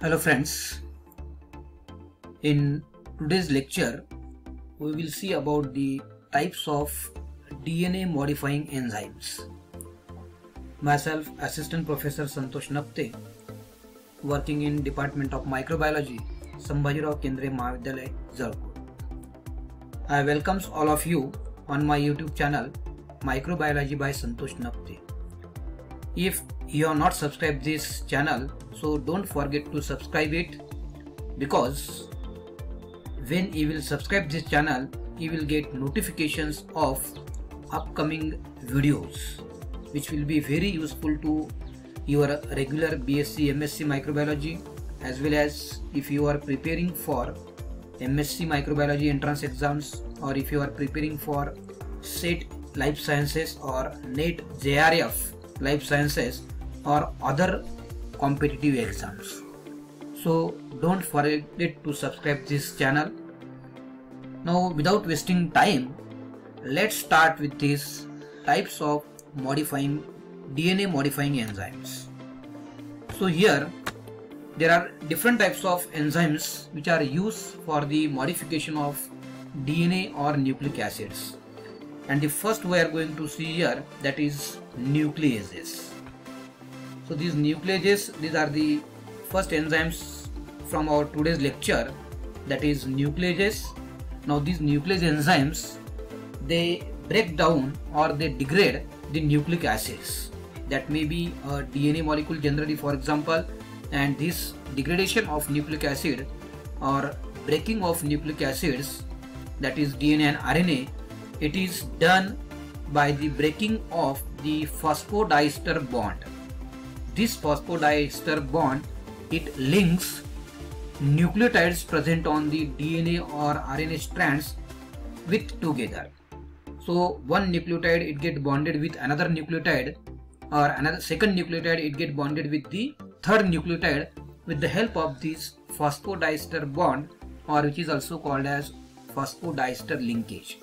Hello friends. In today's lecture, we will see about the types of DNA modifying enzymes. Myself, Assistant Professor Santosh Napte, working in Department of Microbiology, Sambhajirao Kendriya Mahavidyalay, Jalpur. I welcomes all of you on my YouTube channel, Microbiology by Santosh Napte. If you have not subscribed this channel, so don't forget to subscribe it. Because when you will subscribe this channel, you will get notifications of upcoming videos which will be very useful to your regular BSc MSc microbiology as well as if you are preparing for MSc microbiology entrance exams or if you are preparing for SET life sciences or NET JRF life sciences or other competitive exams. So don't forget to subscribe this channel. Now without wasting time let's start with these types of modifying DNA modifying enzymes. So here there are different types of enzymes which are used for the modification of DNA or nucleic acids and the first we are going to see here that is nucleases. So these nucleases these are the first enzymes from our today's lecture that is nucleases. Now these nuclease enzymes they break down or they degrade the nucleic acids. That may be a DNA molecule generally for example and this degradation of nucleic acid or breaking of nucleic acids that is DNA and RNA it is done by the breaking of the phosphodiester bond. This phosphodiester bond it links nucleotides present on the DNA or RNA strands with together. So one nucleotide it get bonded with another nucleotide or another second nucleotide it get bonded with the third nucleotide with the help of this phosphodiester bond or which is also called as phosphodiester linkage.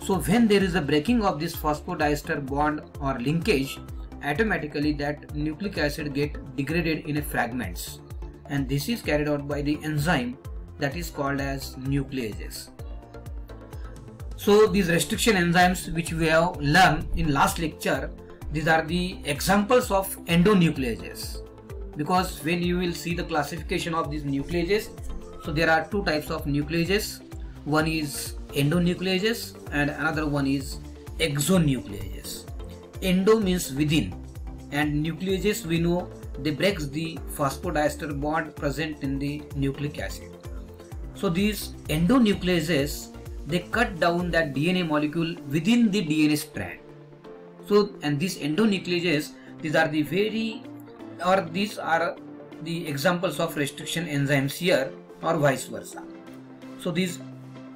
So when there is a breaking of this phosphodiester bond or linkage, automatically that nucleic acid get degraded in fragments and this is carried out by the enzyme that is called as nucleases. So these restriction enzymes which we have learned in last lecture, these are the examples of endonucleases because when you will see the classification of these nucleases, so there are two types of nucleases. One is endonucleases and another one is exonucleases. Endo means within and nucleases we know they breaks the phosphodiester bond present in the nucleic acid. So these endonucleases they cut down that DNA molecule within the DNA strand. So and these endonucleases these are the very or these are the examples of restriction enzymes here or vice versa. So these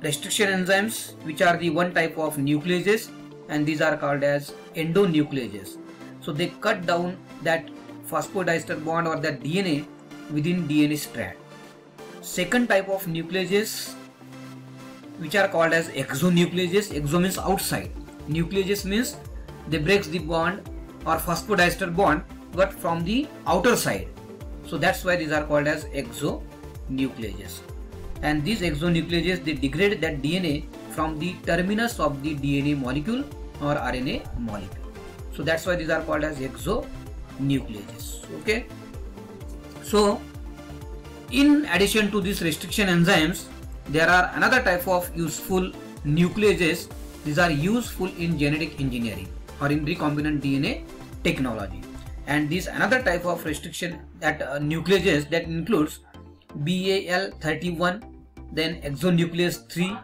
restriction enzymes which are the one type of nucleases and these are called as endonucleases. So they cut down that phosphodiester bond or that DNA within DNA strand. Second type of nucleases which are called as exonucleases. Exo means outside. Nucleases means they breaks the bond or phosphodiester bond but from the outer side. So that's why these are called as exonucleases and these exonucleases they degrade that DNA from the terminus of the DNA molecule or RNA molecule. So that's why these are called as exonucleases. Okay. So in addition to these restriction enzymes, there are another type of useful nucleases. These are useful in genetic engineering or in recombinant DNA technology. And this another type of restriction that uh, nucleases that includes BAL31 then exonuclease 3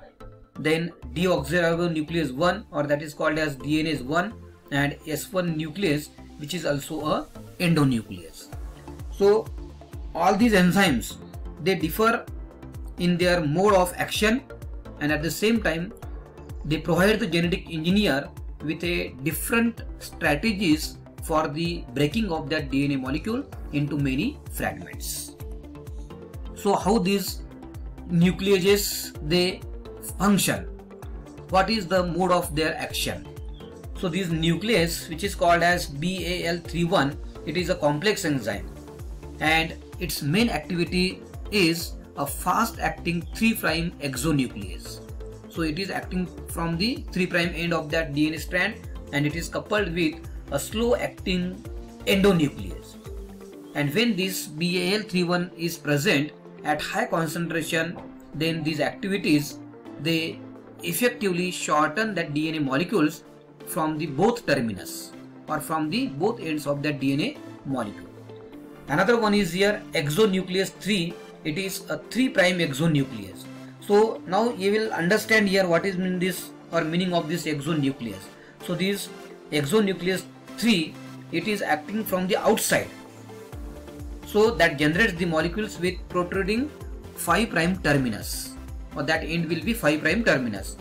then deoxyribonuclease 1 or that is called as DNase 1 and S1 nuclease which is also a endonuclease. So all these enzymes they differ in their mode of action and at the same time they provide the genetic engineer with a different strategies for the breaking of that DNA molecule into many fragments. So how these nucleases they function what is the mode of their action so this nuclease which is called as BAL31 it is a complex enzyme and its main activity is a fast acting 3' exonuclease. So it is acting from the 3' end of that DNA strand and it is coupled with a slow acting endonuclease. And when this BAL31 is present at high concentration, then these activities they effectively shorten that DNA molecules from the both terminus or from the both ends of that DNA molecule. Another one is here exonuclease 3. It is a 3' prime exonuclease. So now you will understand here what is mean this or meaning of this exonuclease. So this exonuclease 3 it is acting from the outside. So that generates the molecules with protruding 5' prime terminus or that end will be 5' prime terminus.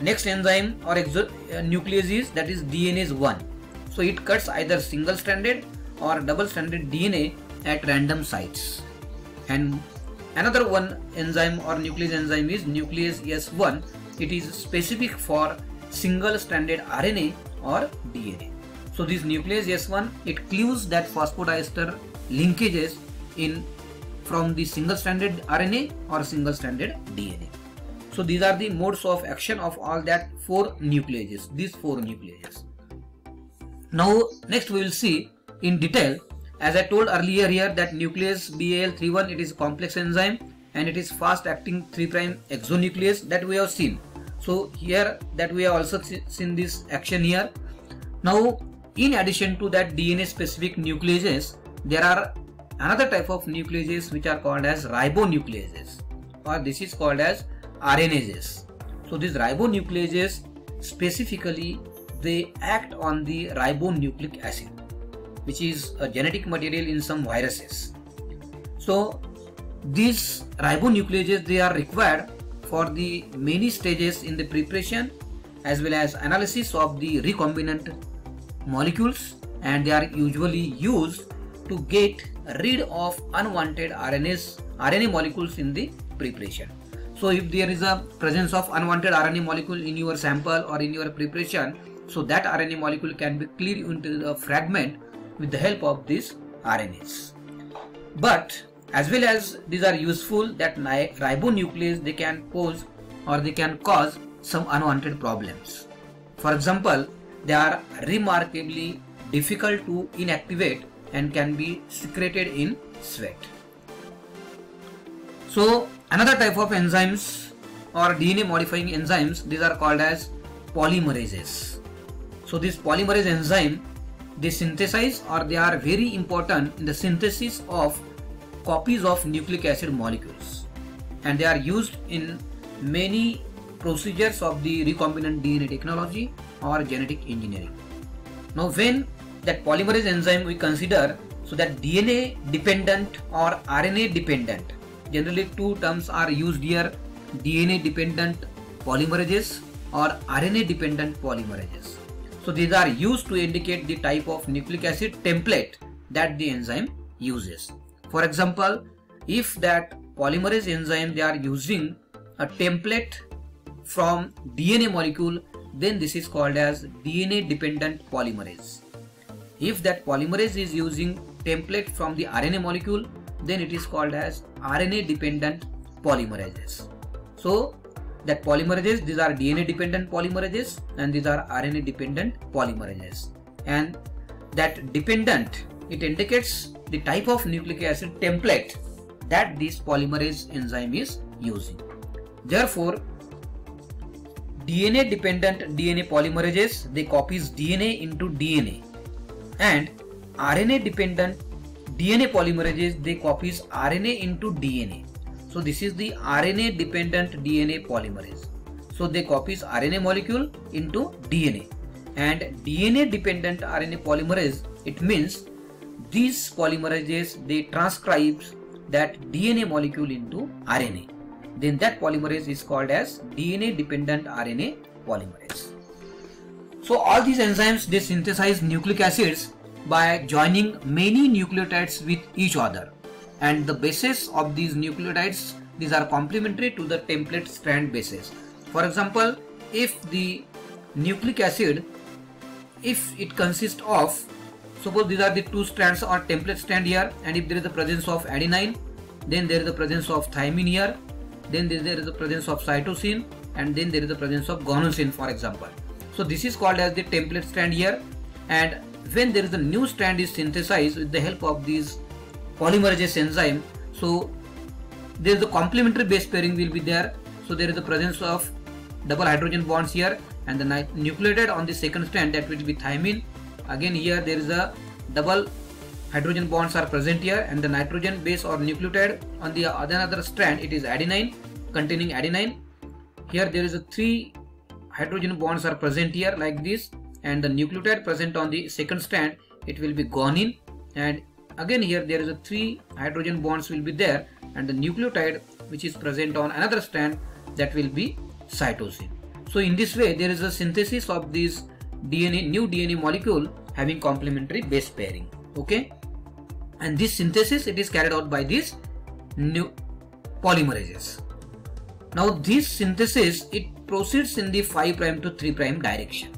Next enzyme or exonuclease uh, is that is DNase 1. So it cuts either single stranded or double stranded DNA at random sites. And another one enzyme or nuclease enzyme is nuclease S1. It is specific for single stranded RNA or DNA. So this nuclease S1 it cleaves that phosphodiester linkages in from the single stranded RNA or single stranded DNA. So these are the modes of action of all that four nucleases, these four nucleases. Now next we will see in detail as I told earlier here that nuclease BAL31 it is a complex enzyme and it is fast acting 3' exonuclease that we have seen. So here that we have also seen this action here. Now in addition to that DNA specific nucleases there are another type of nucleases which are called as ribonucleases or this is called as RNases. So these ribonucleases specifically they act on the ribonucleic acid which is a genetic material in some viruses. So these ribonucleases they are required for the many stages in the preparation as well as analysis of the recombinant molecules and they are usually used to get rid of unwanted RNAs, RNA molecules in the preparation. So if there is a presence of unwanted RNA molecule in your sample or in your preparation, so that RNA molecule can be cleared into the fragment with the help of these RNases. But as well as these are useful that ribonuclease they can pose or they can cause some unwanted problems. For example, they are remarkably difficult to inactivate and can be secreted in sweat. So another type of enzymes or DNA modifying enzymes these are called as polymerases. So this polymerase enzyme they synthesize or they are very important in the synthesis of copies of nucleic acid molecules and they are used in many procedures of the recombinant DNA technology or genetic engineering. Now when that polymerase enzyme we consider so that DNA dependent or RNA dependent generally two terms are used here DNA dependent polymerases or RNA dependent polymerases. So these are used to indicate the type of nucleic acid template that the enzyme uses. For example, if that polymerase enzyme they are using a template from DNA molecule then this is called as DNA dependent polymerase. If that polymerase is using template from the RNA molecule then it is called as RNA dependent polymerases. So that polymerases these are DNA dependent polymerases and these are RNA dependent polymerases and that dependent it indicates the type of nucleic acid template that this polymerase enzyme is using. Therefore DNA dependent DNA polymerases they copies DNA into DNA and RNA dependent DNA polymerases they copies RNA into DNA. So this is the RNA dependent DNA polymerase. So they copies RNA molecule into DNA and DNA dependent RNA polymerase it means these polymerases they transcribes that DNA molecule into RNA then that polymerase is called as DNA dependent RNA polymerase. So all these enzymes they synthesize nucleic acids by joining many nucleotides with each other and the bases of these nucleotides these are complementary to the template strand bases. For example, if the nucleic acid if it consists of suppose these are the two strands or template strand here and if there is the presence of adenine then there is the presence of thymine here then there is the presence of cytosine and then there is the presence of guanosine for example so this is called as the template strand here. And when there is a new strand is synthesized with the help of these polymerase enzyme so there is a complementary base pairing will be there. So there is the presence of double hydrogen bonds here and the nucleated on the second strand that will be thymine. Again here there is a double hydrogen bonds are present here and the nitrogen base or nucleotide. On the other another strand it is adenine containing adenine. Here there is a three hydrogen bonds are present here like this and the nucleotide present on the second strand it will be guanine and again here there is a three hydrogen bonds will be there and the nucleotide which is present on another strand that will be cytosine. So in this way there is a synthesis of this dna new dna molecule having complementary base pairing. Okay? And this synthesis it is carried out by these new polymerases now this synthesis it proceeds in the 5 prime to 3 prime direction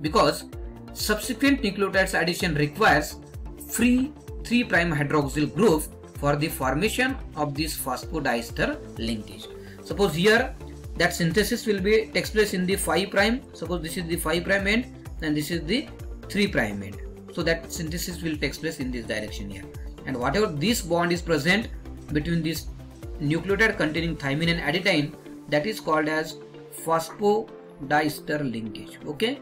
because subsequent nucleotides addition requires free 3 prime hydroxyl group for the formation of this phosphodiester linkage. Suppose here that synthesis will be takes place in the 5 prime. Suppose this is the 5 prime end and this is the 3 prime end. So that synthesis will take place in this direction here. And whatever this bond is present between this nucleotide containing thymine and adenine that is called as phosphodiester linkage. Okay.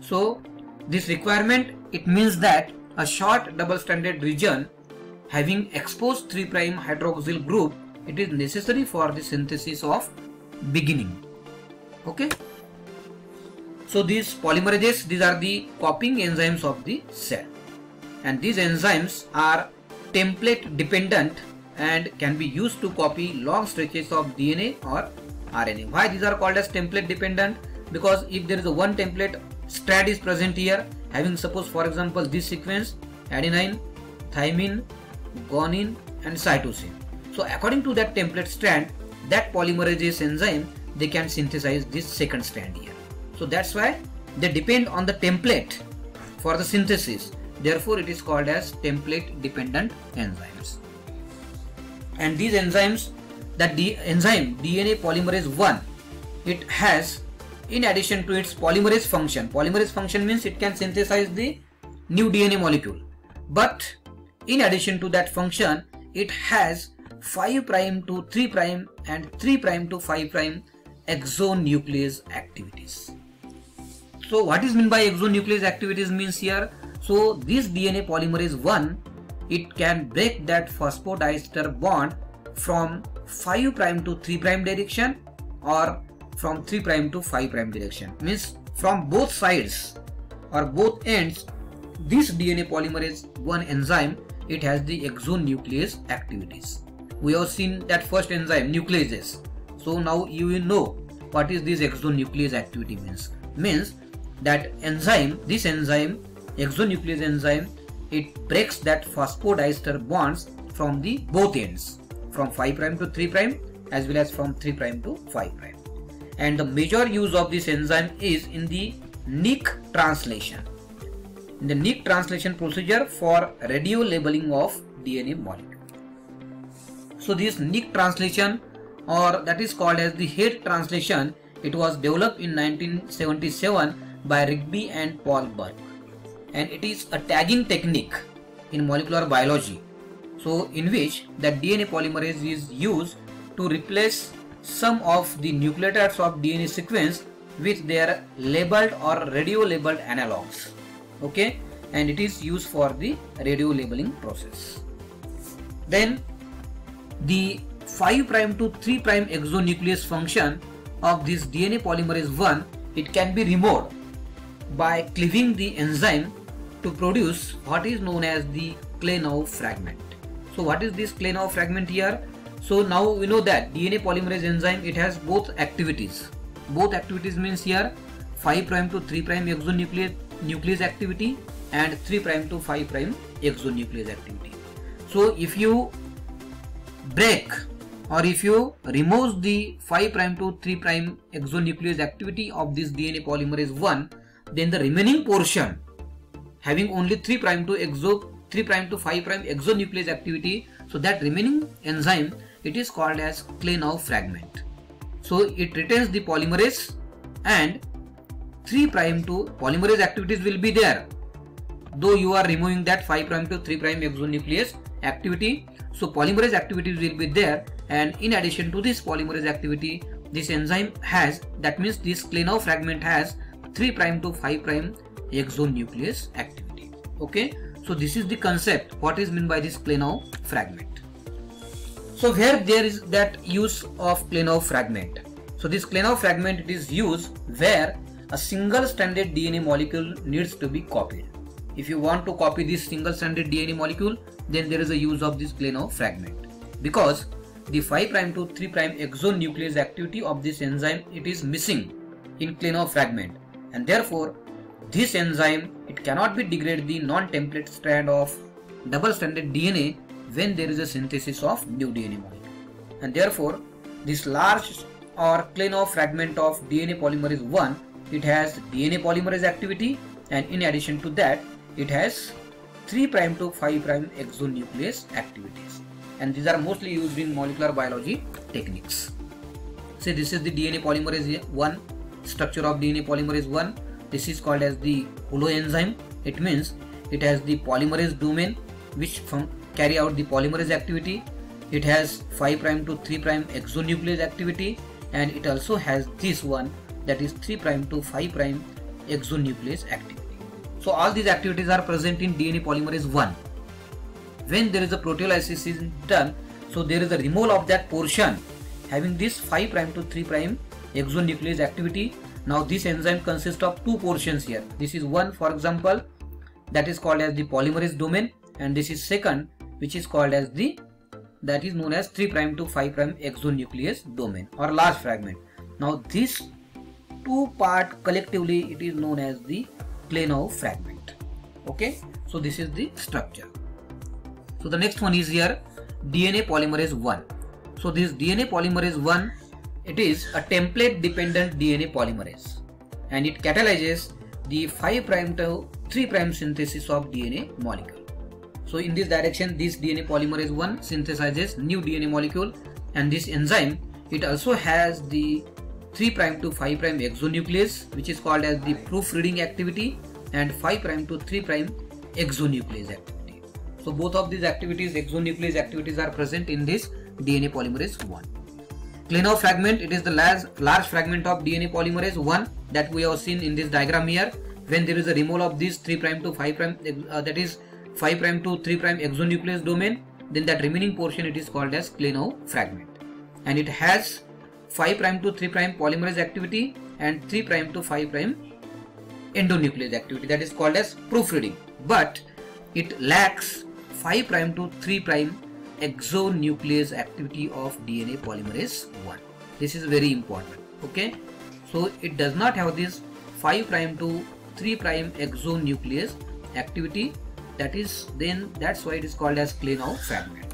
So this requirement it means that a short double stranded region having exposed 3' hydroxyl group it is necessary for the synthesis of beginning okay so these polymerases these are the copying enzymes of the cell and these enzymes are template dependent and can be used to copy long stretches of DNA or RNA. Why these are called as template dependent? Because if there is a one template strand is present here having suppose for example this sequence adenine, thymine, guanine and cytosine. So according to that template strand that polymerase enzyme they can synthesize this second strand here. So that's why they depend on the template for the synthesis. Therefore it is called as template dependent enzymes. And these enzymes that the enzyme DNA polymerase 1 it has in addition to its polymerase function. Polymerase function means it can synthesize the new DNA molecule. But in addition to that function, it has 5 prime to 3 prime and 3 prime to 5 prime exonuclease activities. So what is meant by exonuclease activities means here? So this DNA polymerase 1, it can break that phosphodiester bond from 5 prime to 3 prime direction or from 3 prime to 5 prime direction. Means from both sides or both ends this DNA polymerase 1 enzyme it has the exonuclease activities. We have seen that first enzyme nucleases. So now you will know what is this exonuclease activity means. Means that enzyme this enzyme exonuclease enzyme it breaks that phosphodiester bonds from the both ends from 5 prime to 3 prime as well as from 3 prime to 5 prime and the major use of this enzyme is in the nick translation. In the nick translation procedure for radio labeling of DNA molecule. So this nick translation or that is called as the head translation it was developed in 1977 by Rigby and Paul Berg and it is a tagging technique in molecular biology. So in which the DNA polymerase is used to replace some of the nucleotides of DNA sequence with their labeled or radio labeled analogs. Okay? And it is used for the radio labeling process. Then the 5 prime to 3 prime exonuclease function of this DNA polymerase 1 it can be removed by cleaving the enzyme to produce what is known as the Klenow fragment. So what is this Klenow fragment here? So now we know that DNA polymerase enzyme it has both activities. Both activities means here 5 prime to 3 prime exonuclease nuclease activity and 3 prime to 5 prime exonuclease activity. So if you break or if you remove the 5 prime to 3 prime exonuclease activity of this DNA polymerase 1 then the remaining portion having only 3 prime to exo 3 prime to 5 prime exonuclease activity. So that remaining enzyme it is called as Klenow fragment. So it retains the polymerase and 3 prime to polymerase activities will be there. Though you are removing that 5 prime to 3 prime exonuclease activity so polymerase activities will be there. And in addition to this polymerase activity this enzyme has that means this Klenow fragment has 3 prime to 5 prime exonuclease activity. Okay? So this is the concept. What is meant by this Klenow fragment so here there is that use of Klenow fragment so this Klenow fragment it is used where a single stranded DNA molecule needs to be copied. If you want to copy this single stranded DNA molecule, then there is a use of this Klenow fragment. Because the 5 prime to 3 prime exonuclease activity of this enzyme it is missing in Klenow fragment and therefore this enzyme it cannot be degrade the non-template strand of double stranded DNA when there is a synthesis of new DNA molecule and therefore this large or Klenow fragment of DNA polymerase 1 it has DNA polymerase activity and in addition to that it has 3 prime to 5 prime exonuclease activities and these are mostly used in molecular biology techniques. Say this is the DNA polymerase 1 structure of DNA polymerase 1 this is called as the holoenzyme it means it has the polymerase domain which carry out the polymerase activity it has 5 prime to 3 prime exonuclease activity and it also has this one that is 3 prime to 5 prime exonuclease activity so all these activities are present in DNA polymerase 1. When there is a proteolysis is done, so there is a removal of that portion having this 5 prime to 3 prime exonuclease activity. Now this enzyme consists of two portions here. This is one for example that is called as the polymerase domain and this is second which is called as the that is known as 3 prime to 5 prime exonuclease domain or large fragment. Now this two part collectively it is known as the Klenow fragment. Okay, so this is the structure. So the next one is here DNA polymerase 1. So this DNA polymerase 1 it is a template dependent DNA polymerase and it catalyzes the 5 prime to 3 prime synthesis of DNA molecule. So in this direction this DNA polymerase 1 synthesizes new DNA molecule and this enzyme it also has the 3 prime to 5 prime exonuclease which is called as the proofreading activity and 5 prime to 3 prime exonuclease activity. So both of these activities exonuclease activities are present in this DNA polymerase 1. Klenow fragment it is the large, large fragment of DNA polymerase 1 that we have seen in this diagram here. When there is a removal of this 3 prime to 5 prime uh, that is 5 prime to 3 prime exonuclease domain then that remaining portion it is called as Klenow fragment and it has 5 prime to 3 prime polymerase activity and 3 prime to 5 prime endonuclease activity. That is called as proofreading. But it lacks 5 prime to 3 prime exonuclease activity of DNA polymerase 1 this is very important okay? So it does not have this 5 prime to 3 prime exonuclease activity. That is then that's why it is called as Klenow fragment.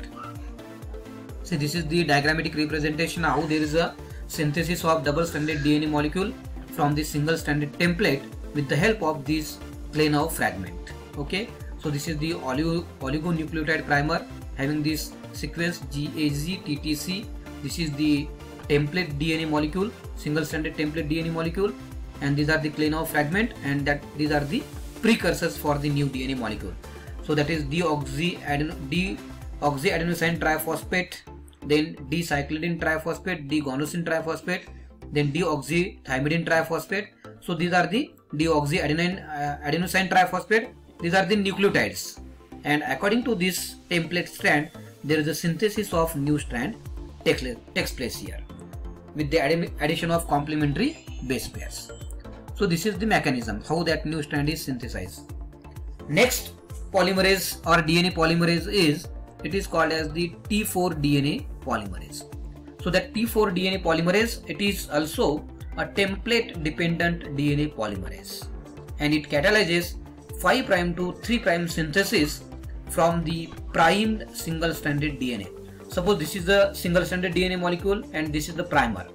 So this is the diagrammatic representation how there is a synthesis of double stranded DNA molecule from the single stranded template with the help of this Klenow fragment. Okay, so this is the oligo oligonucleotide primer having this sequence GAZ-TTC. This is the template DNA molecule, single-stranded template DNA molecule, and these are the Klenow fragment, and that these are the precursors for the new DNA molecule. So that is deoxyadenosine triphosphate then D-cytidine triphosphate, D-guanosine triphosphate, then deoxythymidine triphosphate. So these are the deoxyadenine uh, adenosine triphosphate. These are the nucleotides. And according to this template strand, there is a synthesis of new strand takes, place here with the addition of complementary base pairs. So this is the mechanism how that new strand is synthesized. Next polymerase or DNA polymerase is it is called as the T4 DNA polymerase. So that T4 DNA polymerase, it is also a template dependent DNA polymerase and it catalyzes 5 prime to 3 prime synthesis from the primed single stranded DNA. Suppose this is the single stranded DNA molecule and this is the primer.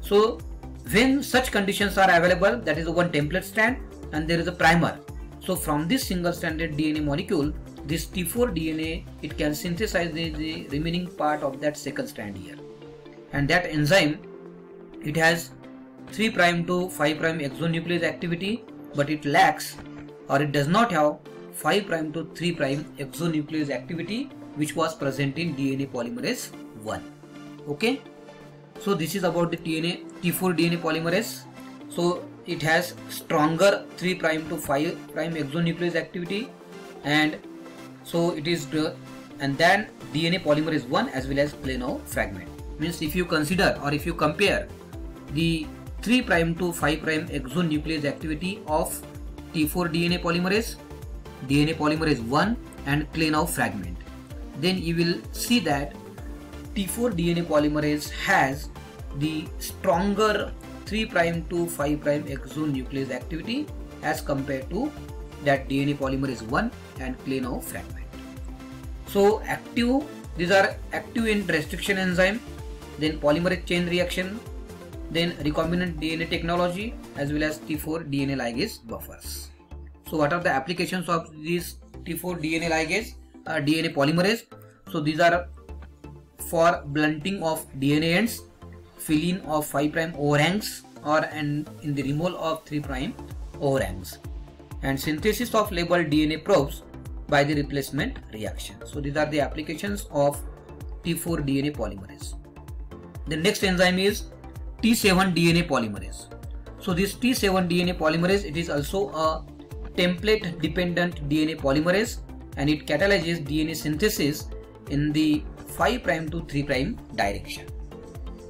So when such conditions are available that is one template strand and there is a primer. So from this single stranded DNA molecule, this T4 DNA, it can synthesize the, the remaining part of that second strand here. And that enzyme, it has 3 prime to 5 prime exonuclease activity, but it lacks or it does not have 5 prime to 3 prime exonuclease activity which was present in DNA polymerase 1. Okay. So this is about the DNA T4 DNA polymerase. So it has stronger 3 prime to 5 prime exonuclease activity and so it is and then DNA polymerase 1 as well as Klenow fragment means if you consider or if you compare the 3 prime to 5 prime exonuclease activity of T4 DNA polymerase DNA polymerase 1 and Klenow fragment then you will see that T4 DNA polymerase has the stronger 3 prime to 5 prime exonuclease activity as compared to that DNA polymerase 1 and Klenow fragment. So active, these are active in restriction enzyme, then polymerase chain reaction, then recombinant DNA technology as well as T4 DNA ligase buffers. So what are the applications of this T4 DNA ligase, uh, DNA polymerase? So these are for blunting of DNA ends, filling of 5 prime overhangs or and in the removal of 3 prime overhangs and synthesis of labeled DNA probes by the replacement reaction. So these are the applications of T4 DNA polymerase. The next enzyme is T7 DNA polymerase. So this T7 DNA polymerase it is also a template dependent DNA polymerase and it catalyzes DNA synthesis in the 5 prime to 3 prime direction.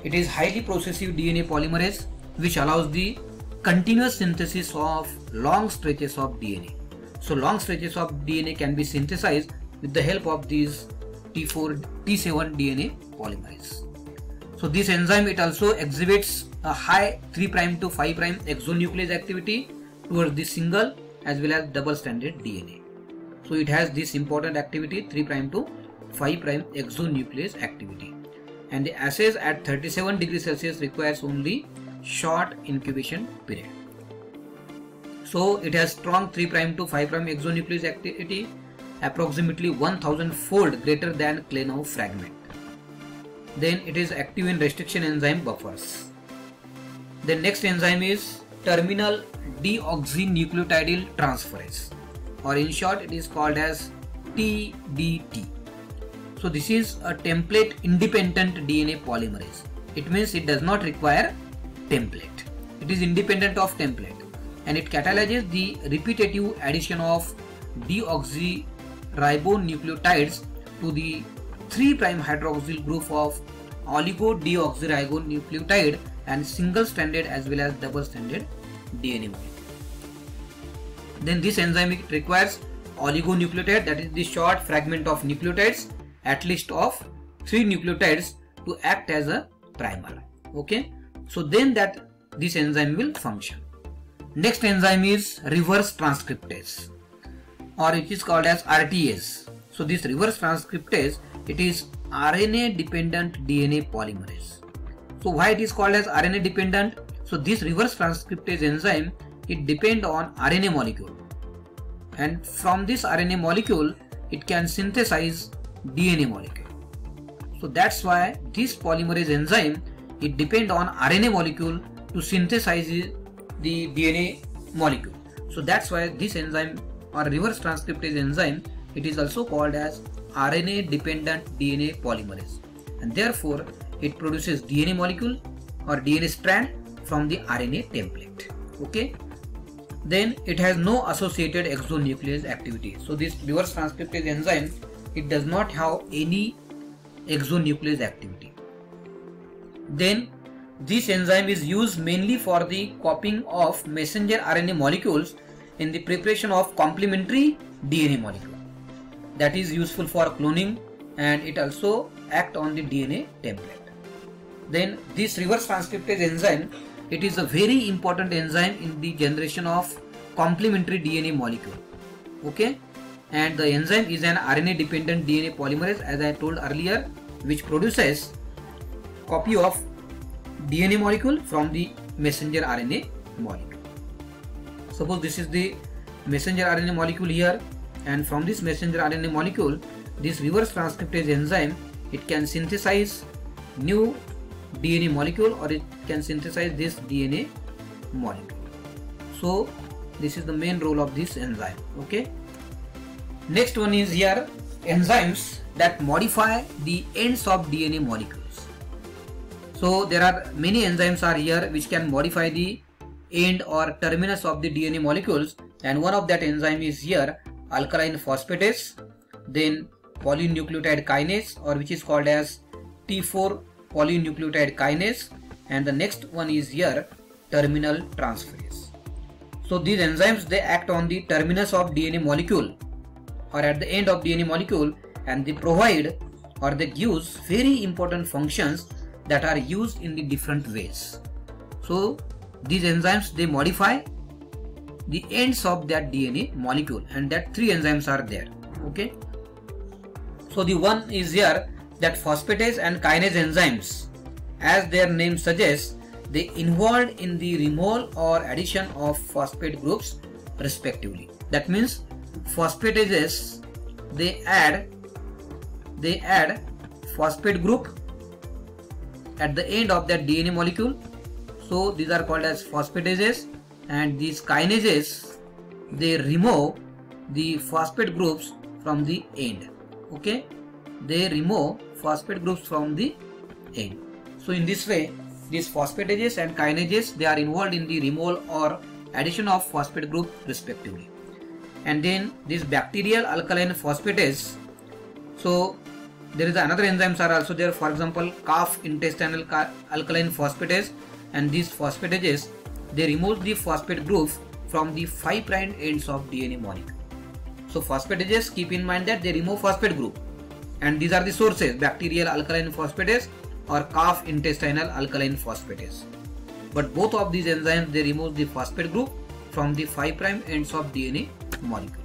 It is highly processive DNA polymerase which allows the continuous synthesis of long stretches of DNA. So long stretches of DNA can be synthesized with the help of these T4 T7 DNA polymerase. So this enzyme it also exhibits a high 3 prime to 5 prime exonuclease activity towards the single as well as double stranded DNA. So it has this important activity 3 prime to 5 prime exonuclease activity and the assays at 37 degrees Celsius requires only short incubation period. So it has strong 3 prime to 5 prime exonuclease activity approximately 1000 fold greater than Klenow fragment. Then it is active in restriction enzyme buffers. The next enzyme is terminal deoxynucleotidyl transferase or in short it is called as TDT. So this is a template independent DNA polymerase. It means it does not require template. It is independent of template and it catalyzes the repetitive addition of deoxyribonucleotides to the 3' hydroxyl group of oligodeoxyribonucleotide and single-stranded as well as double-stranded DNA molecule. Then this enzyme requires oligonucleotide that is the short fragment of nucleotides at least of 3 nucleotides to act as a primer. Okay. So then that this enzyme will function. Next enzyme is reverse transcriptase or it is called as RTS. So this reverse transcriptase it is RNA dependent DNA polymerase. So why it is called as RNA dependent? So this reverse transcriptase enzyme it depend on RNA molecule and from this RNA molecule it can synthesize DNA molecule. So that's why this polymerase enzyme it depend on RNA molecule to synthesize the DNA molecule. So that's why this enzyme or reverse transcriptase enzyme it is also called as RNA dependent DNA polymerase and therefore it produces DNA molecule or DNA strand from the RNA template. Okay. Then it has no associated exonuclease activity. So this reverse transcriptase enzyme it does not have any exonuclease activity. Then this enzyme is used mainly for the copying of messenger RNA molecules in the preparation of complementary DNA molecule. That is useful for cloning and it also act on the DNA template. Then this reverse transcriptase enzyme it is a very important enzyme in the generation of complementary DNA molecule. Okay and the enzyme is an RNA dependent DNA polymerase as I told earlier which produces copy of DNA molecule from the messenger RNA molecule. Suppose this is the messenger RNA molecule here and from this messenger RNA molecule this reverse transcriptase enzyme it can synthesize new DNA molecule or it can synthesize this DNA molecule. So this is the main role of this enzyme okay. Next one is here enzymes that modify the ends of DNA molecules. So there are many enzymes are here which can modify the end or terminus of the DNA molecules and one of that enzyme is here alkaline phosphatase then polynucleotide kinase or which is called as T4 polynucleotide kinase and the next one is here terminal transferase. So these enzymes they act on the terminus of DNA molecule or at the end of DNA molecule and they provide or they use very important functions that are used in the different ways. So these enzymes they modify the ends of that DNA molecule and that three enzymes are there okay so the one is here that phosphatase and kinase enzymes as their name suggests they involved in the removal or addition of phosphate groups respectively. That means phosphatases they add they add phosphate group at the end of that DNA molecule. So these are called as phosphatases and these kinases they remove the phosphate groups from the end. Okay, they remove phosphate groups from the end. So in this way these phosphatases and kinases they are involved in the removal or addition of phosphate group respectively. And then this bacterial alkaline phosphatase so there is another enzymes are also there for example calf intestinal alkaline phosphatase and these phosphatases they remove the phosphate group from the 5' prime ends of DNA molecule. So phosphatases keep in mind that they remove phosphate group and these are the sources bacterial alkaline phosphatase or calf intestinal alkaline phosphatase. But both of these enzymes they remove the phosphate group from the 5' prime ends of DNA molecule.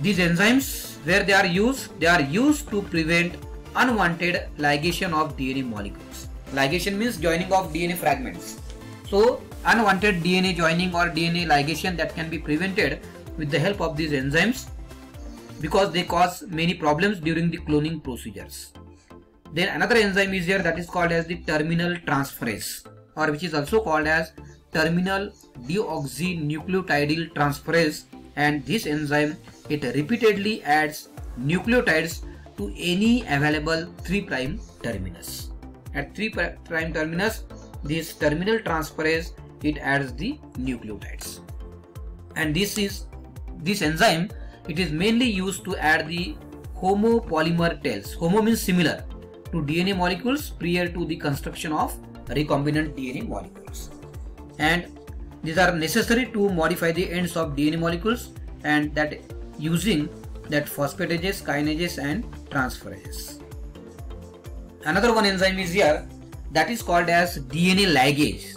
These enzymes where they are used, they are used to prevent unwanted ligation of DNA molecules. Ligation means joining of DNA fragments. So unwanted DNA joining or DNA ligation that can be prevented with the help of these enzymes because they cause many problems during the cloning procedures. Then another enzyme is here that is called as the terminal transferase or which is also called as terminal deoxynucleotide transferase and this enzyme it repeatedly adds nucleotides to any available 3' terminus. At 3' terminus this terminal transferase it adds the nucleotides and this is this enzyme it is mainly used to add the homopolymer tails. Homo means similar to dna molecules prior to the construction of recombinant dna molecules. And these are necessary to modify the ends of dna molecules and that using that phosphatases kinases and transferases another one enzyme is here that is called as DNA ligase.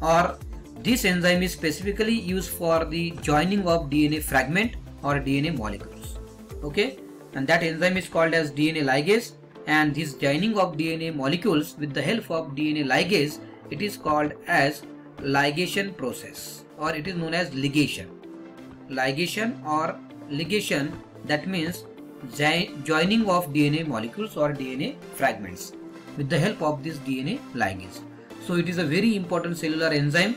Or this enzyme is specifically used for the joining of DNA fragment or DNA molecules. Okay, and that enzyme is called as DNA ligase and this joining of DNA molecules with the help of DNA ligase it is called as ligation process or it is known as ligation. Ligation or ligation that means joining of DNA molecules or DNA fragments with the help of this DNA ligase. So it is a very important cellular enzyme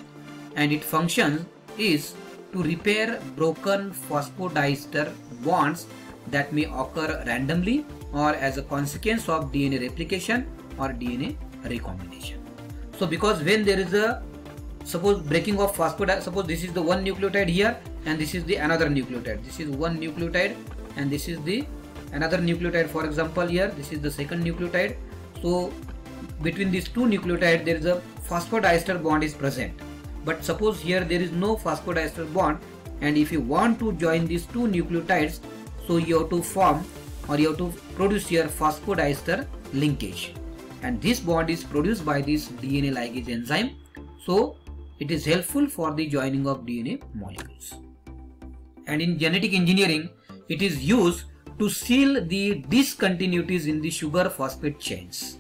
and its function is to repair broken phosphodiester bonds that may occur randomly or as a consequence of DNA replication or DNA recombination. So because when there is a suppose breaking of phosphodiester, suppose this is the one nucleotide here and this is the another nucleotide. This is one nucleotide and this is the another nucleotide for example here this is the second nucleotide so between these two nucleotides there is a phosphodiester bond is present. But suppose here there is no phosphodiester bond and if you want to join these two nucleotides so you have to form or you have to produce your phosphodiester linkage. And this bond is produced by this DNA ligase enzyme. So it is helpful for the joining of DNA molecules. And in genetic engineering it is used to seal the discontinuities in the sugar phosphate chains.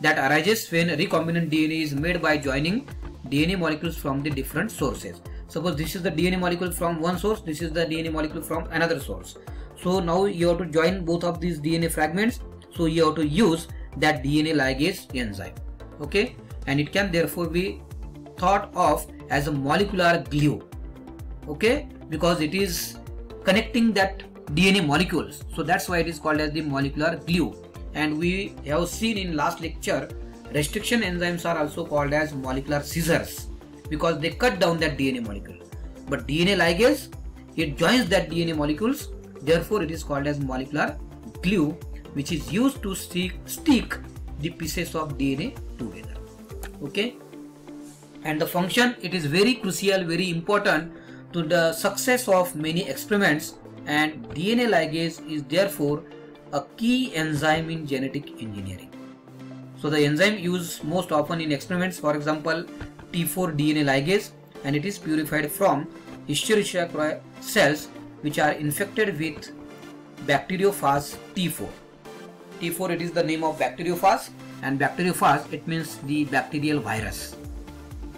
That arises when recombinant DNA is made by joining DNA molecules from the different sources. suppose this is the DNA molecule from one source this is the DNA molecule from another source. So now you have to join both of these DNA fragments. So you have to use that DNA ligase enzyme. Okay? And it can therefore be thought of as a molecular glue. Okay? Because it is connecting that DNA molecules. So that's why it is called as the molecular glue. And we have seen in last lecture restriction enzymes are also called as molecular scissors because they cut down that DNA molecule. But DNA ligase it joins that DNA molecules therefore it is called as molecular glue which is used to stick, stick the pieces of DNA together. Okay? And the function it is very crucial very important to the success of many experiments and DNA ligase is therefore a key enzyme in genetic engineering. So the enzyme used most often in experiments for example T4 DNA ligase and it is purified from Escherichia cells which are infected with bacteriophage T4. T4 it is the name of bacteriophage and bacteriophage it means the bacterial virus.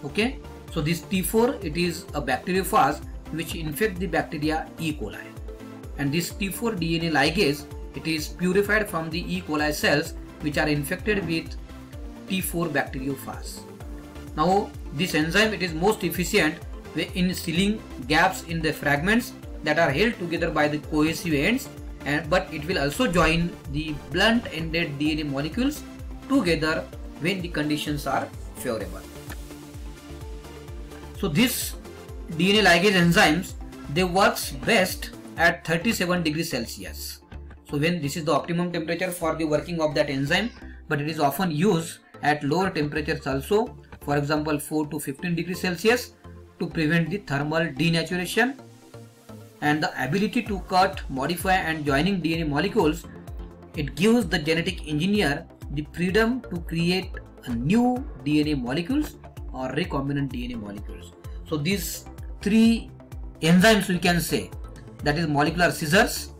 Okay, so this T4 it is a bacteriophage which infect the bacteria E. coli and this T4 DNA ligase it is purified from the E. coli cells which are infected with T4 bacteriophage. Now this enzyme it is most efficient in sealing gaps in the fragments that are held together by the cohesive ends and but it will also join the blunt ended DNA molecules together when the conditions are favorable. So this DNA ligase enzymes they works best at 37 degrees Celsius. So when this is the optimum temperature for the working of that enzyme but it is often used at lower temperatures also for example 4 to 15 degrees Celsius to prevent the thermal denaturation and the ability to cut, modify and joining DNA molecules it gives the genetic engineer the freedom to create a new DNA molecules or recombinant DNA molecules. So these three enzymes we can say that is molecular scissors,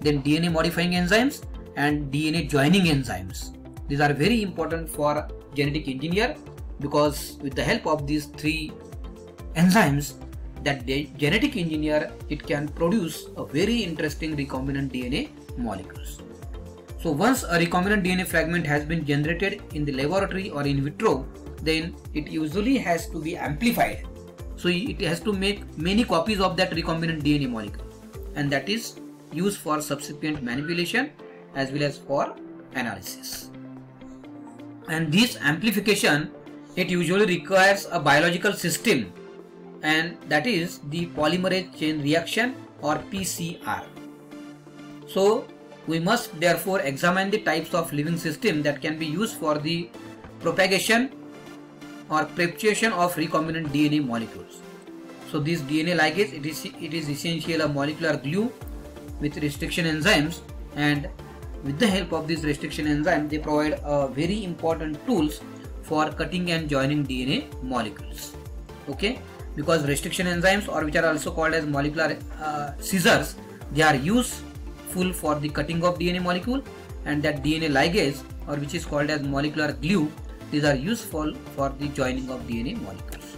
then DNA modifying enzymes and DNA joining enzymes. These are very important for genetic engineer because with the help of these three enzymes that the genetic engineer it can produce a very interesting recombinant DNA molecules. So once a recombinant DNA fragment has been generated in the laboratory or in vitro then it usually has to be amplified. So it has to make many copies of that recombinant DNA molecule and that is used for subsequent manipulation as well as for analysis. And this amplification it usually requires a biological system and that is the polymerase chain reaction or PCR. So we must therefore examine the types of living system that can be used for the propagation or perpetuation of recombinant DNA molecules. So this DNA ligase it is it is essentially a molecular glue with restriction enzymes and with the help of these restriction enzyme they provide a very important tools for cutting and joining DNA molecules. Okay because restriction enzymes or which are also called as molecular uh, scissors they are useful for the cutting of DNA molecule and that DNA ligase or which is called as molecular glue these are useful for the joining of DNA molecules.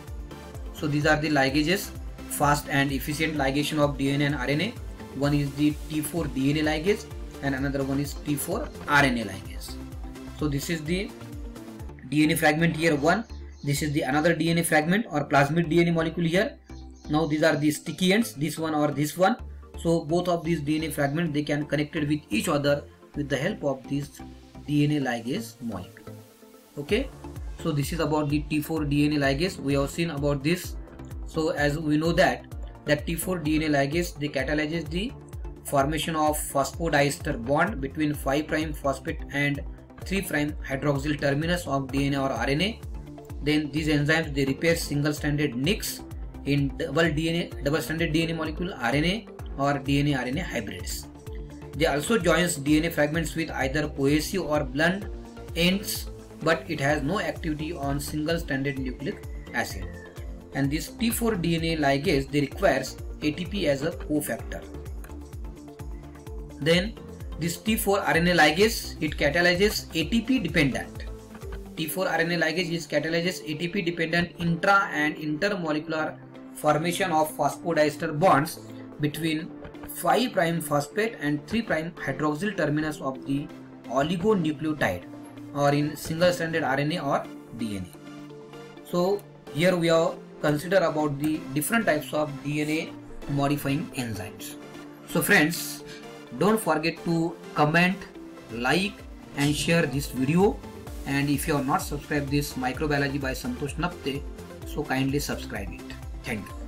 So these are the ligases fast and efficient ligation of DNA and RNA one is the T4 DNA ligase and another one is T4 RNA ligase. So this is the DNA fragment here one. This is the another DNA fragment or plasmid DNA molecule here. Now these are the sticky ends. This one or this one. So both of these DNA fragments they can connected with each other with the help of this DNA ligase molecule. Okay? So this is about the T4 DNA ligase. We have seen about this. So as we know that that T4 DNA ligase they catalyzes the formation of phosphodiester bond between 5 phosphate and 3 hydroxyl terminus of DNA or RNA then these enzymes they repair single stranded nicks in double DNA double stranded DNA molecule RNA or DNA RNA hybrids. They also joins DNA fragments with either cohesive or blunt ends but it has no activity on single stranded nucleic acid. And this T4 DNA ligase they requires ATP as a cofactor. Then this T4 RNA ligase it catalyzes ATP dependent T4 RNA ligase is catalyzes ATP dependent intra and intermolecular formation of phosphodiester bonds between 5 prime phosphate and 3 prime hydroxyl terminus of the oligonucleotide or in single stranded RNA or DNA. So here we are consider about the different types of DNA modifying enzymes. So friends, don't forget to comment, like and share this video and if you are not subscribed this microbiology by Santosh Napte, so kindly subscribe it. Thank you.